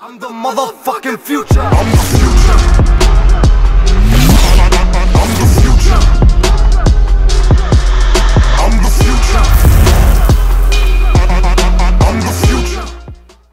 I'm the motherfucking future.